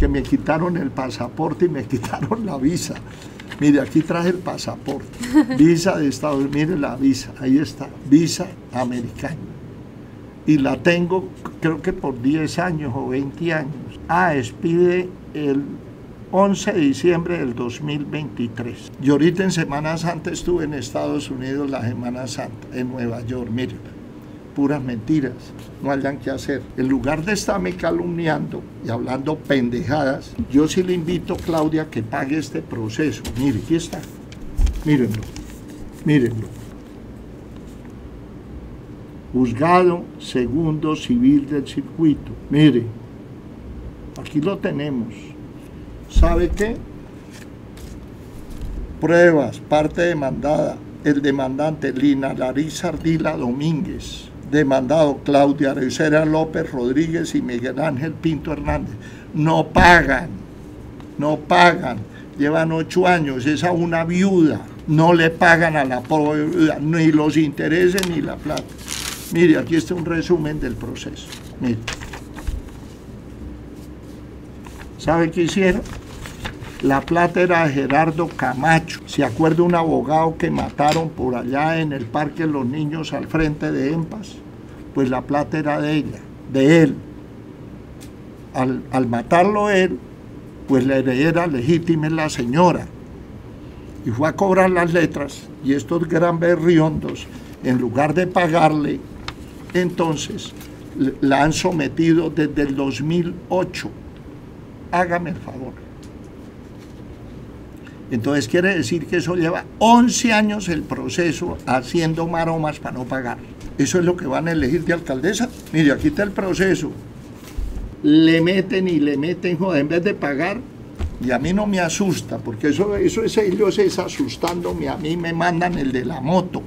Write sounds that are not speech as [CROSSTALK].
que me quitaron el pasaporte y me [LAUGHS] quitaron la visa. Mire, aquí traje el pasaporte. [LAUGHS] Visa de Estados Unidos, mire la visa, ahí está, visa americana. Y la tengo, creo que por 10 años o 20 años. Ah, expide el 11 de diciembre del 2023. Yo ahorita en Semana Santa estuve en Estados Unidos la Semana Santa, en Nueva York, mire, puras mentiras, no hayan que hacer. En lugar de estarme calumniando y hablando pendejadas, yo sí le invito, Claudia, que pague este proceso. Mire, aquí está. Mírenlo, mírenlo. Juzgado segundo civil del circuito. Mire, aquí lo tenemos. ¿Sabe qué? Pruebas, parte demandada. El demandante Lina Larisa Ardila Domínguez demandado Claudia Arecera López Rodríguez y Miguel Ángel Pinto Hernández. No pagan, no pagan. Llevan ocho años, es a una viuda. No le pagan a la pobre viuda ni los intereses ni la plata. Mire, aquí está un resumen del proceso. Mire. ¿Sabe qué hicieron? La plata era de Gerardo Camacho. ¿Se acuerda un abogado que mataron por allá en el Parque Los Niños al frente de EMPAS? Pues la plata era de ella, de él. Al, matarlo él, pues la heredera legítima es la señora. Y fue a cobrar las letras y estos gran berriondos, en lugar de pagarle, entonces la han sometido desde el 2008. Hágame el favor. Entonces quiere decir que eso lleva 11 años el proceso haciendo maromas para no pagar. Eso es lo que van a elegir de alcaldesa. Mire, aquí está el proceso. Le meten y le meten, joder, en vez de pagar. Y a mí no me asusta, porque eso, eso es ellos es asustándome. A mí me mandan el de la moto.